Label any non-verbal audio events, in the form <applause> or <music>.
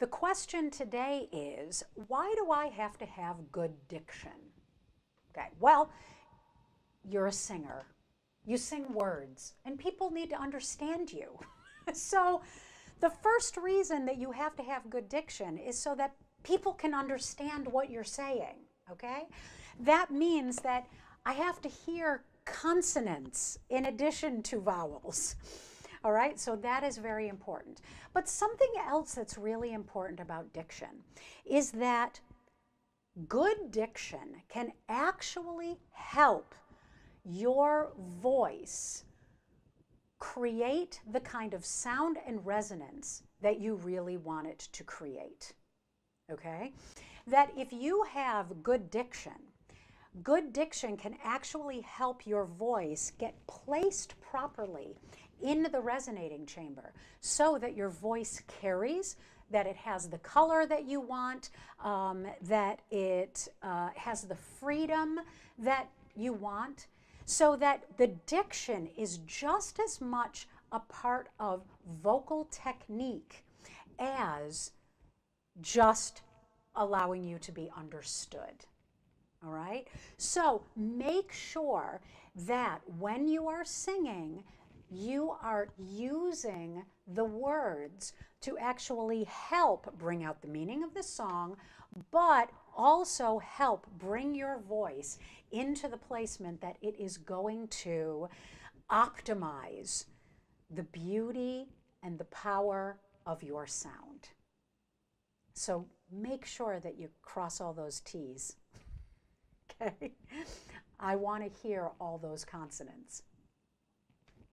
the question today is why do I have to have good diction? Okay, well, you're a singer, you sing words, and people need to understand you. <laughs> so, the first reason that you have to have good diction is so that people can understand what you're saying, okay? That means that I have to hear consonants in addition to vowels. All right, so that is very important. But something else that's really important about diction is that good diction can actually help your voice create the kind of sound and resonance that you really want it to create. Okay? That if you have good diction, good diction can actually help your voice get placed properly in the resonating chamber so that your voice carries, that it has the color that you want, um, that it uh, has the freedom that you want, so that the diction is just as much a part of vocal technique as just allowing you to be understood. All right? So make sure that when you are singing, you are using the words to actually help bring out the meaning of the song, but also help bring your voice into the placement that it is going to optimize the beauty and the power of your sound. So make sure that you cross all those T's. <laughs> okay? <laughs> I want to hear all those consonants.